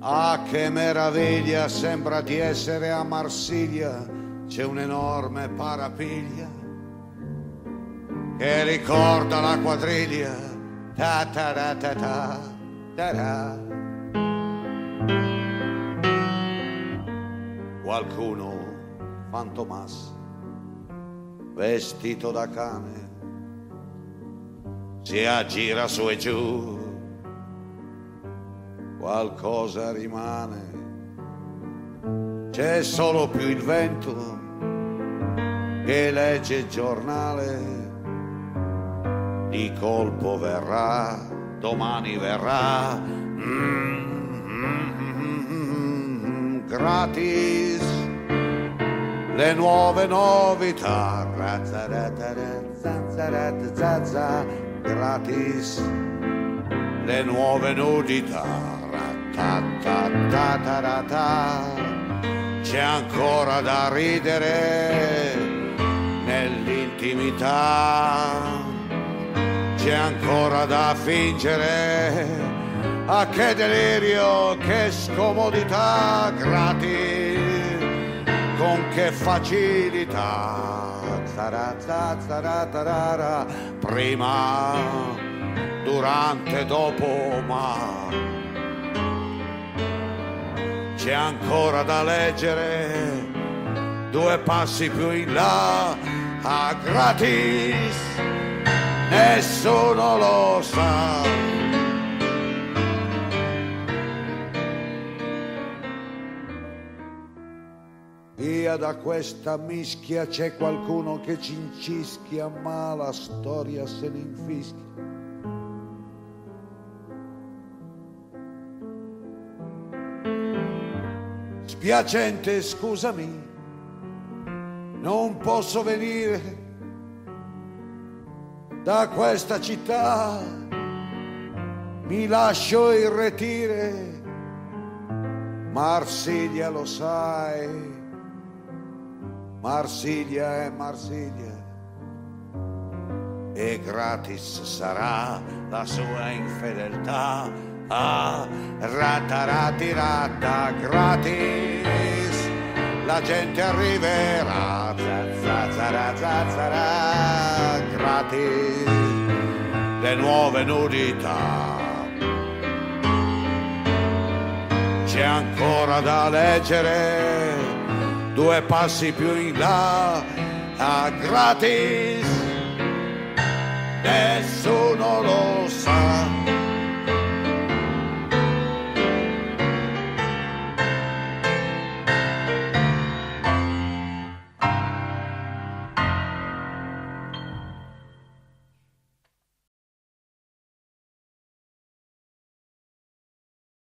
Ah, che meraviglia, sembra di essere a Marsiglia, c'è un'enorme parapiglia che ricorda la quadriglia. Ta ta ta ta ta ta ta. Qualcuno, fantomas, vestito da cane, si aggira su e giù qualcosa rimane. C'è solo più il vento che legge il giornale. Di colpo verrà, domani verrà. Mm, gratis le nuove novità. Gratis le nuove nudità ta ta ta ta ta ta. C'è ancora da ridere nell'intimità. C'è ancora da fingere a che delirio che scomodità gratis. Con che facilità. Prima durante dopo ma c'è ancora da leggere, due passi più in là, a gratis, nessuno lo sa. Via da questa mischia c'è qualcuno che ci incischia, ma la storia se ne infischia Piacente, scusami, non posso venire da questa città, mi lascio irretire, Marsiglia lo sai, Marsiglia è Marsiglia. E gratis sarà la sua infedeltà Ah, ratarati ratta gratis, la gente arriverà, zazzara zazzara gratis, le nuove nudità. C'è ancora da leggere, due passi più in là, a gratis, nessuno